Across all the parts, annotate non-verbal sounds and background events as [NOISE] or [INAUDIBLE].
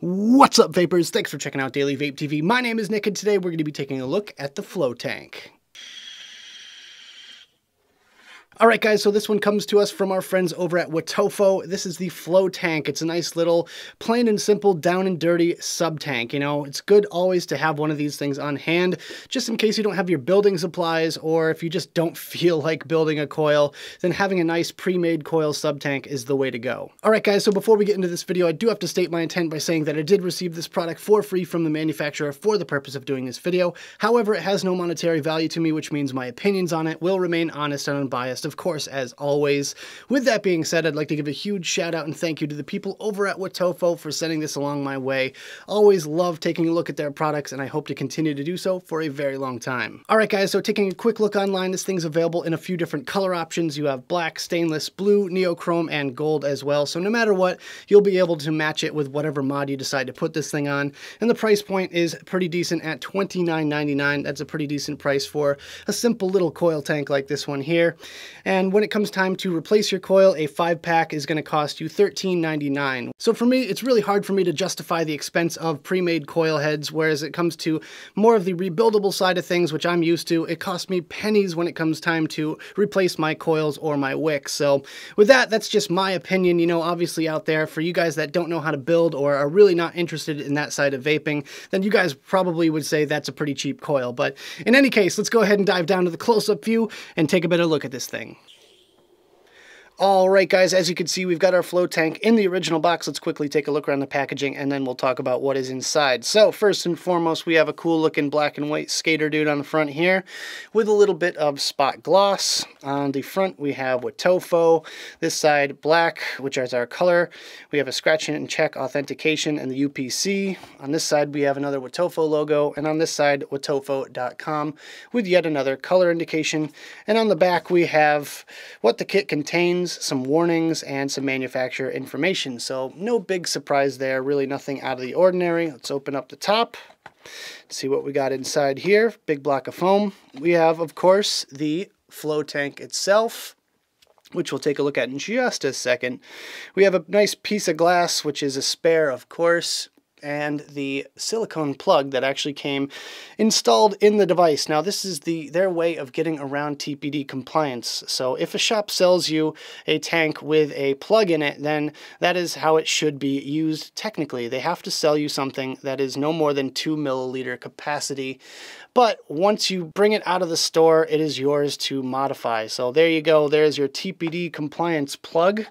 What's up, vapers? Thanks for checking out Daily Vape TV. My name is Nick, and today we're going to be taking a look at the Flow Tank. Alright guys, so this one comes to us from our friends over at Wotofo. This is the Flow Tank. It's a nice little, plain and simple, down and dirty sub-tank. You know, it's good always to have one of these things on hand, just in case you don't have your building supplies, or if you just don't [LAUGHS] feel like building a coil, then having a nice pre-made coil sub-tank is the way to go. Alright guys, so before we get into this video, I do have to state my intent by saying that I did receive this product for free from the manufacturer for the purpose of doing this video. However, it has no monetary value to me, which means my opinions on it will remain honest and unbiased of course, as always. With that being said, I'd like to give a huge shout out and thank you to the people over at Wotofo for sending this along my way. Always love taking a look at their products, and I hope to continue to do so for a very long time. Alright guys, so taking a quick look online, this thing's available in a few different color options. You have black, stainless, blue, neochrome, and gold as well. So no matter what, you'll be able to match it with whatever mod you decide to put this thing on. And the price point is pretty decent at $29.99. That's a pretty decent price for a simple little coil tank like this one here. And when it comes time to replace your coil, a 5-pack is going to cost you $13.99. So for me, it's really hard for me to justify the expense of pre-made coil heads, whereas it comes to more of the rebuildable side of things, which I'm used to, it costs me pennies when it comes time to replace my coils or my wicks. So with that, that's just my opinion, you know, obviously out there. For you guys that don't know how to build or are really not interested in that side of vaping, then you guys probably would say that's a pretty cheap coil. But in any case, let's go ahead and dive down to the close-up view and take a better look at this thing watching. All right, guys, as you can see, we've got our flow tank in the original box. Let's quickly take a look around the packaging, and then we'll talk about what is inside. So, first and foremost, we have a cool-looking black and white skater dude on the front here with a little bit of spot gloss. On the front, we have Wotofo. This side, black, which is our color. We have a scratch and check authentication and the UPC. On this side, we have another Wotofo logo, and on this side, wotofo.com with yet another color indication. And on the back, we have what the kit contains some warnings, and some manufacturer information. So no big surprise there, really nothing out of the ordinary. Let's open up the top, see what we got inside here. Big block of foam. We have, of course, the flow tank itself which we'll take a look at in just a second. We have a nice piece of glass, which is a spare, of course and the silicone plug that actually came installed in the device. Now this is the their way of getting around TPD compliance. So if a shop sells you a tank with a plug in it, then that is how it should be used technically. They have to sell you something that is no more than 2 milliliter capacity. But once you bring it out of the store, it is yours to modify. So there you go. There's your TPD compliance plug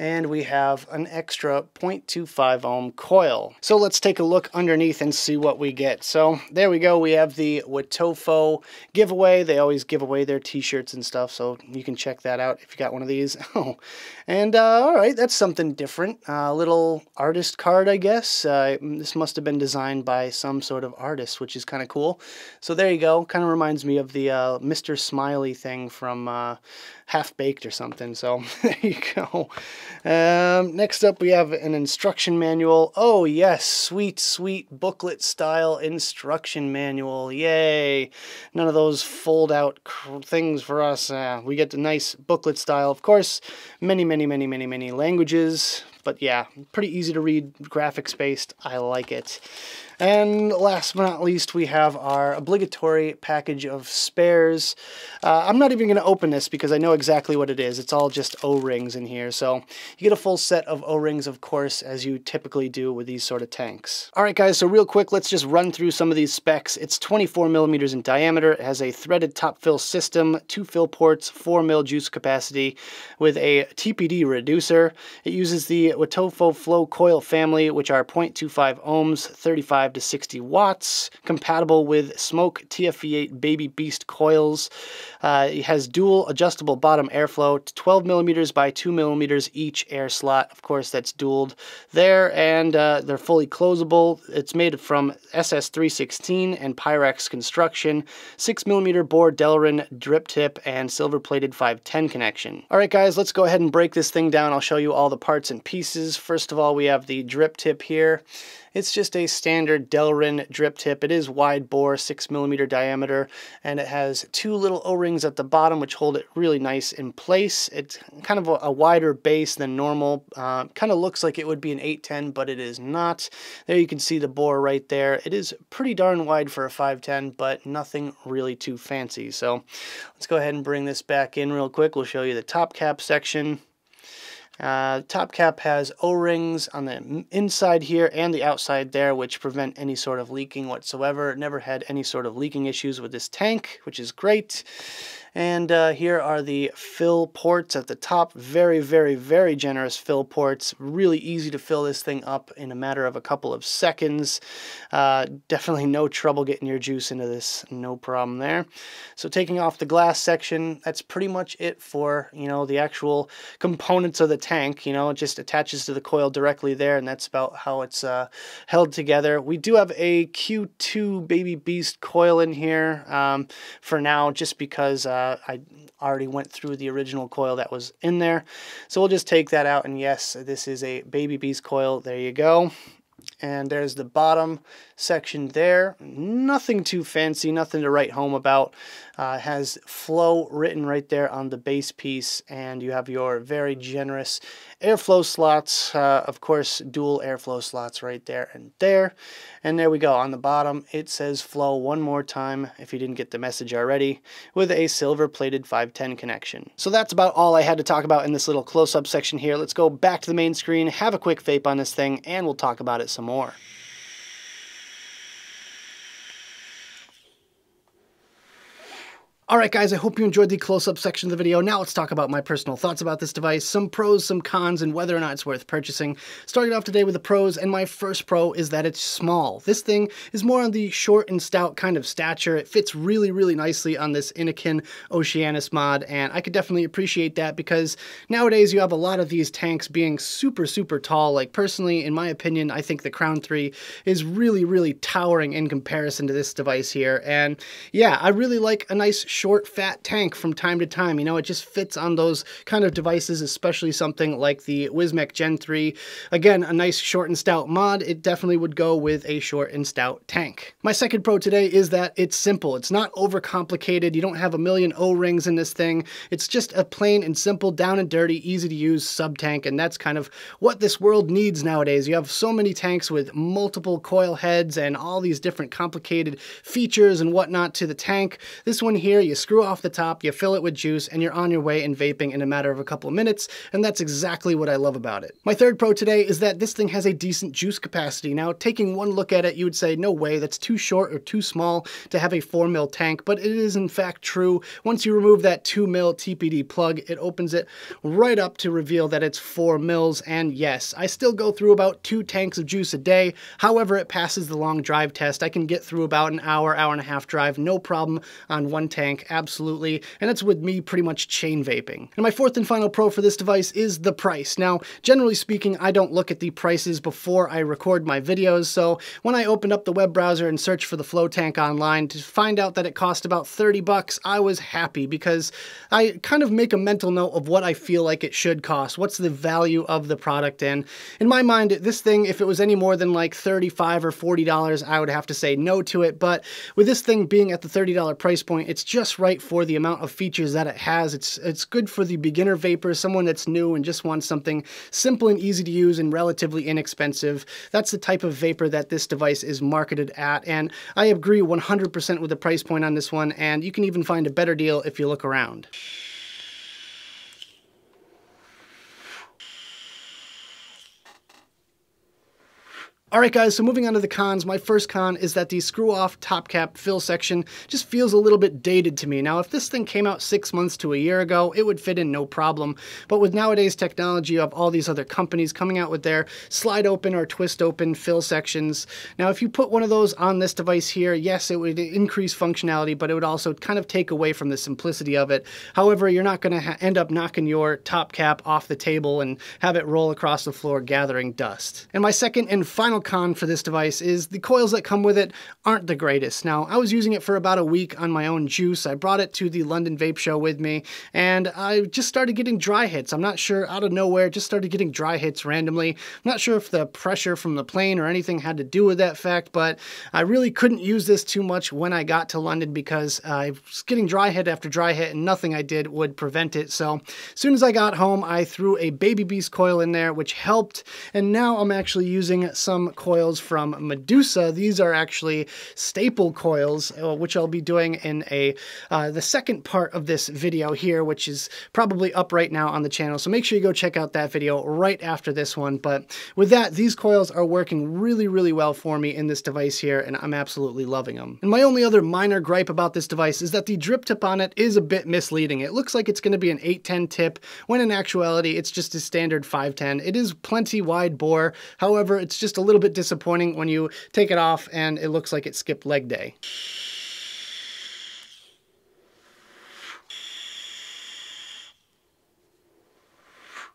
and we have an extra 0.25 ohm coil. So let's take a look underneath and see what we get. So there we go, we have the Wotofo giveaway. They always give away their t-shirts and stuff, so you can check that out if you got one of these. [LAUGHS] Oh, and uh, all right, that's something different. A uh, little artist card, I guess. Uh, this must have been designed by some sort of artist, which is kind of cool. So there you go, kind of reminds me of the uh, Mr. Smiley thing from uh, Half Baked or something. So [LAUGHS] there you go. Um, next up, we have an instruction manual. Oh, yes, sweet, sweet booklet style instruction manual. Yay! None of those fold out things for us. Uh, we get the nice booklet style. Of course, many, many, many, many, many languages. But yeah, pretty easy to read, graphics based. I like it. And last but not least, we have our obligatory package of spares. Uh, I'm not even going to open this because I know exactly what it is. It's all just O-rings in here. So you get a full set of O-rings, of course, as you typically do with these sort of tanks. All right, guys, so real quick, let's just run through some of these specs. It's 24 millimeters in diameter. It has a threaded top fill system, two fill ports, 4 mil juice capacity with a TPD reducer. It uses the Wotofo Flow coil family, which are 0.25 ohms, 35 to 60 watts, compatible with SMOK TFV8 Baby Beast coils. Uh, it has dual adjustable bottom airflow, 12 millimeters by 2 millimeters each air slot. Of course, that's dualed there, and uh, they're fully closable. It's made from SS316 and Pyrex construction, 6 millimeter bore Delrin drip tip, and silver plated 510 connection. All right, guys, let's go ahead and break this thing down. I'll show you all the parts and pieces. First of all, we have the drip tip here. It's just a standard Delrin drip tip. It is wide bore, six millimeter diameter, and it has two little O-rings at the bottom which hold it really nice in place. It's kind of a, a wider base than normal. Uh, kind of looks like it would be an 810, but it is not. There you can see the bore right there. It is pretty darn wide for a 510, but nothing really too fancy. So let's go ahead and bring this back in real quick. We'll show you the top cap section. Uh, top cap has O-rings on the inside here and the outside there, which prevent any sort of leaking whatsoever. Never had any sort of leaking issues with this tank, which is great. And uh, here are the fill ports at the top. Very, very, very generous fill ports. Really easy to fill this thing up in a matter of a couple of seconds. Uh, definitely no trouble getting your juice into this. No problem there. So taking off the glass section, that's pretty much it for, you know, the actual components of the tank. You know, it just attaches to the coil directly there, and that's about how it's uh, held together. We do have a Q2 Baby Beast coil in here um, for now, just because uh, uh, I already went through the original coil that was in there. So we'll just take that out and yes, this is a Baby Beast coil. There you go. And there's the bottom section there. Nothing too fancy, nothing to write home about. Uh, has flow written right there on the base piece, and you have your very generous airflow slots. Uh, of course, dual airflow slots right there and there. And there we go. On the bottom, it says flow one more time, if you didn't get the message already, with a silver-plated 510 connection. So that's about all I had to talk about in this little close-up section here. Let's go back to the main screen, have a quick vape on this thing, and we'll talk about it some more. Alright guys, I hope you enjoyed the close-up section of the video. Now let's talk about my personal thoughts about this device, some pros, some cons, and whether or not it's worth purchasing. Starting off today with the pros, and my first pro is that it's small. This thing is more on the short and stout kind of stature. It fits really, really nicely on this Innokin Oceanus mod, and I could definitely appreciate that because nowadays you have a lot of these tanks being super, super tall. Like personally, in my opinion, I think the Crown 3 is really, really towering in comparison to this device here. And yeah, I really like a nice short, fat tank from time to time. You know, it just fits on those kind of devices, especially something like the Wismec Gen 3. Again, a nice short and stout mod. It definitely would go with a short and stout tank. My second pro today is that it's simple. It's not overcomplicated. You don't have a million O-rings in this thing. It's just a plain and simple, down and dirty, easy to use sub tank, and that's kind of what this world needs nowadays. You have so many tanks with multiple coil heads and all these different complicated features and whatnot to the tank. This one here, you screw off the top, you fill it with juice, and you're on your way in vaping in a matter of a couple of minutes, and that's exactly what I love about it. My third pro today is that this thing has a decent juice capacity. Now, taking one look at it, you would say, no way, that's too short or too small to have a 4 mil tank, but it is in fact true. Once you remove that 2 mil TPD plug, it opens it right up to reveal that it's 4 mils, and yes, I still go through about two tanks of juice a day. However, it passes the long drive test. I can get through about an hour, hour and a half drive, no problem on one tank absolutely, and that's with me pretty much chain vaping. And my fourth and final pro for this device is the price. Now, generally speaking, I don't look at the prices before I record my videos, so when I opened up the web browser and searched for the flow tank online to find out that it cost about 30 bucks, I was happy because I kind of make a mental note of what I feel like it should cost. What's the value of the product? And in my mind, this thing, if it was any more than like 35 or $40, I would have to say no to it. But with this thing being at the $30 price point, it's just just right for the amount of features that it has. It's it's good for the beginner vaper, someone that's new and just wants something simple and easy to use and relatively inexpensive. That's the type of vaper that this device is marketed at, and I agree 100% with the price point on this one, and you can even find a better deal if you look around. Alright guys, so moving on to the cons, my first con is that the screw-off top cap fill section just feels a little bit dated to me. Now if this thing came out six months to a year ago, it would fit in no problem, but with nowadays technology of all these other companies coming out with their slide open or twist open fill sections, now if you put one of those on this device here, yes it would increase functionality, but it would also kind of take away from the simplicity of it. However, you're not going to end up knocking your top cap off the table and have it roll across the floor gathering dust. And my second and final final con for this device is the coils that come with it aren't the greatest. Now, I was using it for about a week on my own juice. I brought it to the London Vape Show with me, and I just started getting dry hits. I'm not sure, out of nowhere, just started getting dry hits randomly. I'm not sure if the pressure from the plane or anything had to do with that fact, but I really couldn't use this too much when I got to London because I was getting dry hit after dry hit, and nothing I did would prevent it. So as soon as I got home, I threw a Baby Beast coil in there, which helped, and now I'm actually using some coils from Medusa. These are actually staple coils, uh, which I'll be doing in a uh, the second part of this video here, which is probably up right now on the channel. So make sure you go check out that video right after this one. But with that, these coils are working really, really well for me in this device here, and I'm absolutely loving them. And my only other minor gripe about this device is that the drip tip on it is a bit misleading. It looks like it's going to be an 810 tip, when in actuality, it's just a standard 510. It is plenty wide bore. However, it's just a little bit disappointing when you take it off and it looks like it skipped leg day.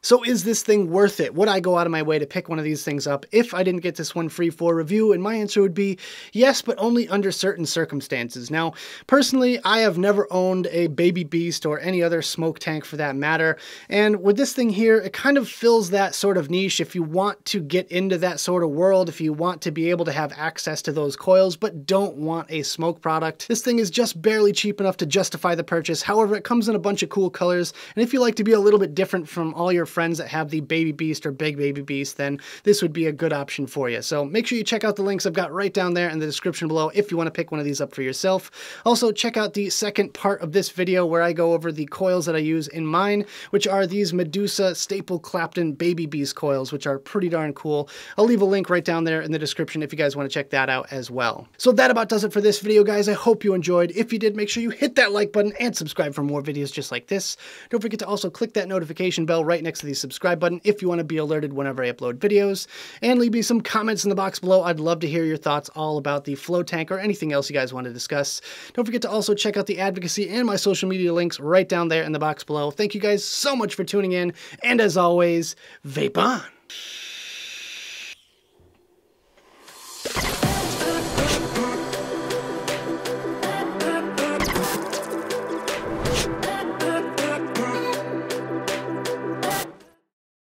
So is this thing worth it? Would I go out of my way to pick one of these things up if I didn't get this one free for review? And my answer would be yes, but only under certain circumstances. Now, personally, I have never owned a Baby Beast or any other SMOK tank for that matter. And with this thing here, it kind of fills that sort of niche if you want to get into that sort of world, if you want to be able to have access to those coils, but don't want a SMOK product. This thing is just barely cheap enough to justify the purchase. However, it comes in a bunch of cool colors. And if you like to be a little bit different from all your friends that have the Baby Beast or Big Baby Beast, then this would be a good option for you. So make sure you check out the links I've got right down there in the description below if you want to pick one of these up for yourself. Also, check out the second part of this video where I go over the coils that I use in mine, which are these Medusa Staple Clapton Baby Beast coils, which are pretty darn cool. I'll leave a link right down there in the description if you guys want to check that out as well. So that about does it for this video, guys. I hope you enjoyed. If you did, make sure you hit that like button and subscribe for more videos just like this. Don't forget to also click that notification bell right next to the subscribe button if you want to be alerted whenever I upload videos. And leave me some comments in the box below. I'd love to hear your thoughts all about the flow tank or anything else you guys want to discuss. Don't forget to also check out the advocacy and my social media links right down there in the box below. Thank you guys so much for tuning in. And as always, vape on.